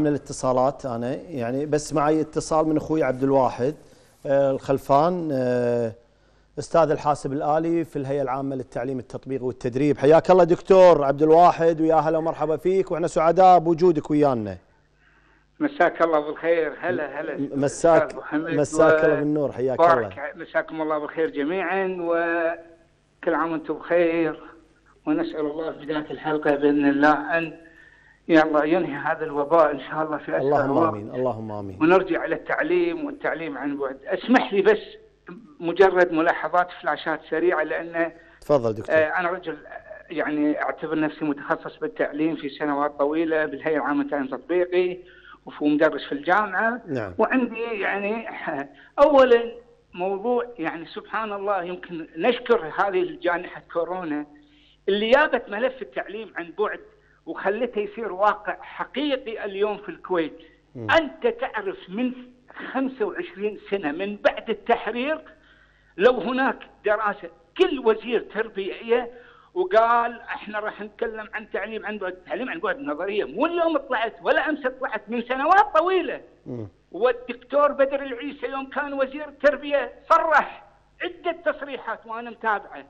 من الاتصالات أنا يعني بس معي اتصال من أخوي عبد الواحد آه، الخلفان آه، أستاذ الحاسب الآلي في الهيئة العامة للتعليم التطبيقي والتدريب. حياك الله دكتور عبد الواحد ويا هلا ومرحبا فيك وإحنا سعداء بوجودك ويانا. مساك الله بالخير. هلا هلا. مساك مساك الله بالنور حياك الله. مساكم الله بالخير جميعا وكل عام وأنتم بخير. ونسأل الله في بداية الحلقة بإذن الله أن يلا ينهي هذا الوباء إن شاء الله في اسرع اللهم وقت. آمين اللهم آمين. ونرجع إلى التعليم والتعليم عن بعد. اسمح لي بس مجرد ملاحظات فلاشات سريعة لأن تفضل دكتور. آه، أنا رجل آه، يعني أعتبر نفسي متخصص بالتعليم في سنوات طويلة بالهيئة العامة للتعليم التطبيقي ومدرس في الجامعة. نعم. وعندي يعني أولا موضوع يعني سبحان الله يمكن نشكر هذه الجائحة كورونا اللي جابت ملف التعليم عن بعد وخلته يصير واقع حقيقي اليوم في الكويت أنت تعرف من 25 سنة من بعد التحرير لو هناك دراسة كل وزير تربيه وقال إحنا راح نتكلم عن تعليم عن بعد، تعليم عن بعد نظريه مو اليوم طلعت ولا أمس طلعت من سنوات طويلة. مم. والدكتور بدر العيسى يوم كان وزير التربيه صرح عدة تصريحات وأنا متابعة.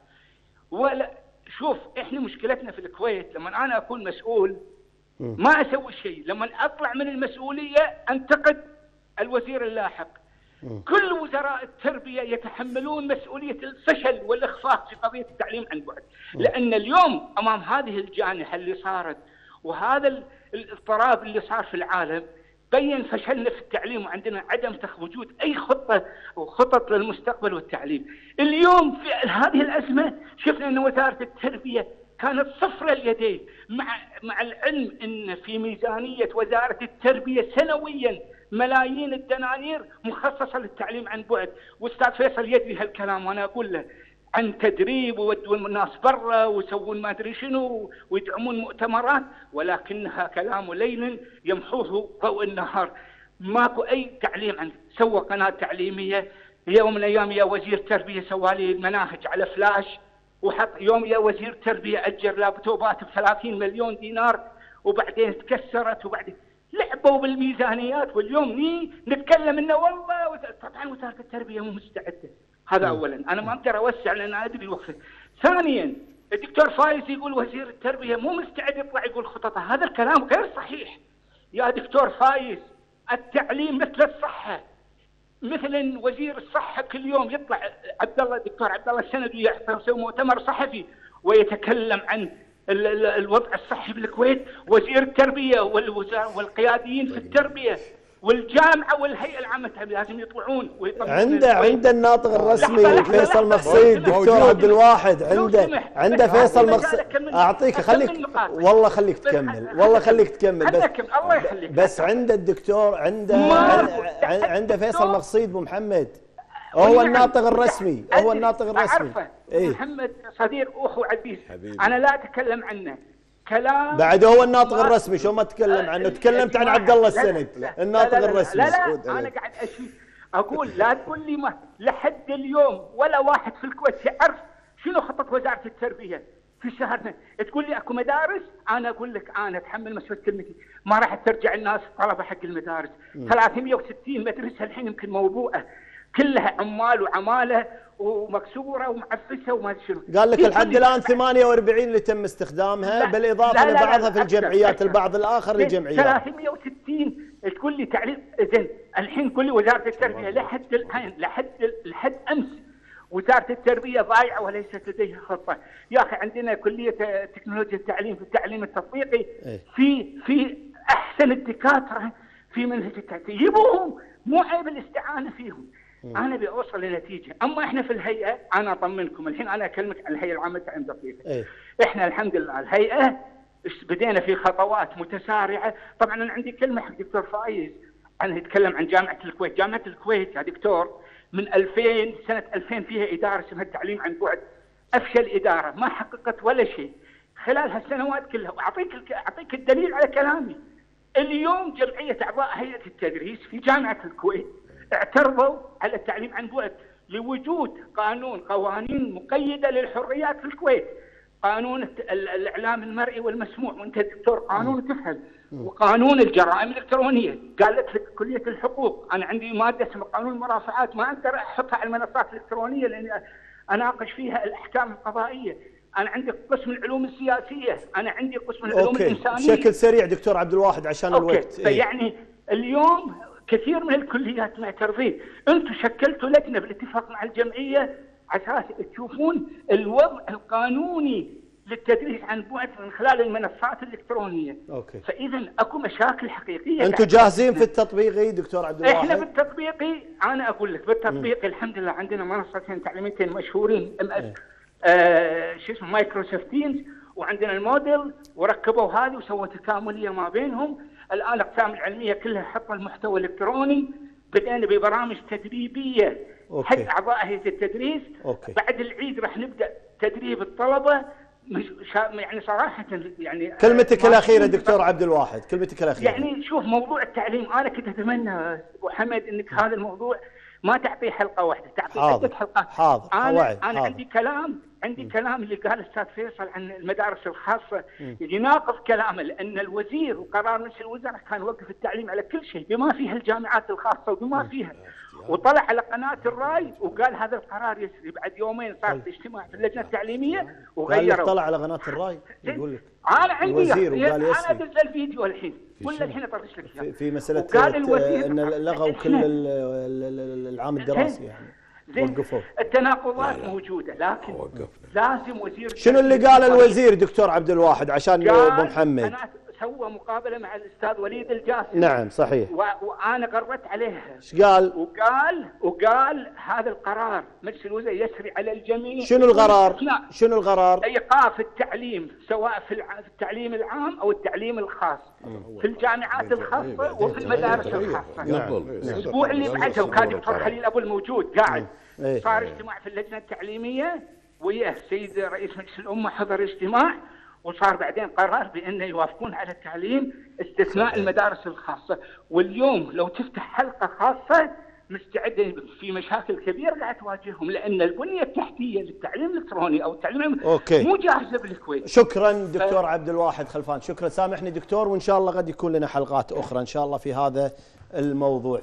ولا شوف إحنا مشكلتنا في الكويت لما أنا أكون مسؤول ما أسوي شيء، لما أطلع من المسؤولية أنتقد الوزير اللاحق. كل وزراء التربية يتحملون مسؤولية الفشل والإخفاق في قضية التعليم عن بعد. لأن اليوم أمام هذه الجانحة اللي صارت وهذا ال- الاضطراب اللي صار في العالم بين فشلنا في التعليم وعندنا عدم وجود أي خطة وخطط للمستقبل والتعليم. اليوم في هذه الأزمة شفنا أن وزارة التربية كانت صفر اليدين. مع مع العلم أن في ميزانية وزارة التربية سنويا ملايين الدنانير مخصصة للتعليم عن بعد، واستاذ فيصل يدري هالكلام وأنا أقول له. عن تدريب ويودون الناس برا ويسوون ما أدري شنو ويدعمون مؤتمرات ولكنها كلام ليل يمحوه ضوء النهار. ماكو أي تعليم عن سوى قناة تعليمية يوم من الأيام يا وزير تربية سوى لي المناهج على فلاش وحط يوم يا وزير تربية أجر لابتوبات ب 30 مليون دينار وبعدين تكسرت وبعدين لعبوا بالميزانيات واليوم ني نتكلم إنه والله طبعا وزارة التربية مو مستعدة هذا اولا. أنا ما أقدر أوسع لأن أدري الوقت. ثانيا الدكتور فايز يقول وزير التربية مو مستعد يطلع يقول خططه. هذا الكلام غير صحيح. يا دكتور فايز التعليم مثل الصحة. مثلا وزير الصحة كل يوم يطلع عبد الله الدكتور عبد الله السندي يحضر يسوي مؤتمر صحفي ويتكلم عن ال- ال- الوضع الصحي بالكويت. وزير التربية والقياديين في التربية. والجامعة والهيئة العامة لازم يطلعون ويطلعون عنده. عنده الناطق الرسمي لحظة، لحظة، فيصل. مقصيد. دكتور. عبد الواحد لو عنده. عنده فيصل مقصيد اعطيك خليك. والله خليك تكمل والله خليك تكمل بس. الله يخليك. بس عنده الدكتور عنده عنده- فيصل مقصيد أبو محمد هو ونعم. الناطق الرسمي هو الناطق الرسمي أعرفه إيه محمد صديق واخو عزيز. أنا لا أتكلم عنه كلام بعد هو الناطق الرسمي شو ما تكلم عنه؟ تكلمت عن عبد الله السند الناطق لا، لا، لا، الرسمي. لا لا أنا. قاعد اشي أقول لا تقول لي ما لحد اليوم ولا واحد في الكويت يعرف شنو خطه وزارة التربية في شهرنا. تقول لي أكو مدارس أنا أقول لك أنا أتحمل مسؤولية كلمتي. ما راح ترجع الناس طلبة حق المدارس. 360 مدرسة الحين يمكن موبوءة. كلها عمال وعماله ومكسورة ومعفسه وما أدري شنو. قال لك لحد الآن 48 اللي تم استخدامها لا، بالإضافة لا، لا، لا، لبعضها في الجمعيات. البعض الآخر زين، للجمعيات 360 تقول لي تعليم زين الحين كل وزارة التربية لحد الحين لحد لحد أمس وزارة التربية ضايعة وليست لديها خطة، يا أخي عندنا كلية تكنولوجيا التعليم في التعليم التطبيقي إيه. في في أحسن الدكاترة في منهج التعليم. يبوهم مو عيب الاستعانة فيهم. أنا بوصل لنتيجة، أما إحنا في الهيئة أنا أطمنكم. الحين أنا أكلمك عن الهيئة العامة للتعليم التطبيقي. إيه. إحنا الحمد لله الهيئة. بدينا في خطوات متسارعة، طبعا أنا عندي كلمة حق دكتور فايز. أنا يتكلم عن جامعة الكويت، جامعة الكويت يا دكتور من 2000 سنة 2000 فيها إدارة اسمها التعليم عن بعد. أفشل إدارة. ما حققت ولا شيء. خلال هالسنوات كلها وأعطيك أعطيك الدليل على كلامي. اليوم جمعية أعضاء هيئة التدريس في جامعة الكويت اعترضوا على التعليم عن بعد لوجود قانون قوانين مقيدة للحريات في الكويت. قانون الإعلام المرئي والمسموع. وانت دكتور قانون تفهم. وقانون الجرائم الإلكترونية. قالت لك كلية الحقوق أنا عندي مادة اسمها قانون المرافعات ما أقدر أحطها على المنصات الإلكترونية لأني أناقش فيها الأحكام القضائية. أنا عندي قسم العلوم السياسية. أنا عندي قسم العلوم okay. الإنسانية. بشكل سريع دكتور عبد الواحد عشان okay. الوقت. إيه. فيعني اليوم كثير من الكليات معترفين أنتم شكلتوا لجنة بالاتفاق مع الجمعية أساس تشوفون الوضع القانوني للتدريس عن بعد من خلال المنصات الإلكترونية. okay. فإذا أكو مشاكل حقيقية أنتم جاهزين في. التطبيقي دكتور عبد إحنا الواحد بالتطبيقي أنا أقول لك بالتطبيقي الحمد لله عندنا منصتين تعليميتين مشهورين MS آه شو اسمه Microsoft Teams وعندنا ال Moodle وركبوا هذه وسووا تكاملية ما بينهم. الآن الأقسام العلمية كلها حطوا المحتوى الإلكتروني بدأنا ببرامج تدريبية okay. حق أعضاء هيئة التدريس okay. بعد العيد راح نبدأ تدريب شا- يعني صراحة يعني كلمتك الأخيرة ما- دكتور عبد الواحد كلمتك الأخيرة يعني شوف موضوع التعليم أنا كنت أتمنى أبو حمد إنك هذا الموضوع ما تعطيه حلقة واحدة تعطيه حاضر. عده حلقات حاضر. أنا وعد. أنا حاضر. عندي كلام عندي كلام اللي قال الأستاذ فيصل عن المدارس الخاصة يناقض كلامه لأن الوزير وقرار مجلس الوزراء كان وقف التعليم على كل شيء بما فيها الجامعات الخاصة وبما فيها. وطلع على قناة الرأي وقال هذا القرار يسري. بعد يومين صار في اجتماع في اللجنة التعليمية وغيروا. طلع على قناة الرأي؟ يقول لك أنا عندي. وقال أنا. أدز الفيديو الحين. ولا الحين أطرش لك. في, في مسألة الوزير إن لغوا كل العام الدراسي يعني. زين التناقضات موجودة لكن وقفنا. لازم وزير شنو اللي قال الوزير دكتور عبد الواحد عشان أبو محمد؟ أنا سوى مقابلة مع الأستاذ وليد الجاسم. نعم صحيح. و... وأنا قررت عليها إيش قال؟ وقال وقال هذا القرار مجلس الوزراء يسري على الجميع. شنو القرار؟ شنو القرار؟ إيقاف التعليم سواء في الع- في التعليم العام أو التعليم الخاص. في الجامعات الخاصة وفي المدارس الخاصة. نعم. الأسبوع اللي بعده وكان دكتور خليل أبو الموجود قاعد. إيه. صار اجتماع في اللجنة التعليمية وياه السيد رئيس مجلس الأمة حضر اجتماع وصار بعدين قرار بانه يوافقون على التعليم استثناء المدارس الخاصة. واليوم لو تفتح حلقة خاصة مستعده في مشاكل كبيرة قاعد تواجههم لأن البنية التحتية للتعليم الإلكتروني أو التعليم أوكي. مو جاهزة بالكويت. شكرا دكتور عبد الواحد خلفان. شكرا. سامحني دكتور وإن شاء الله غد يكون لنا حلقات أخرى إن شاء الله في هذا الموضوع.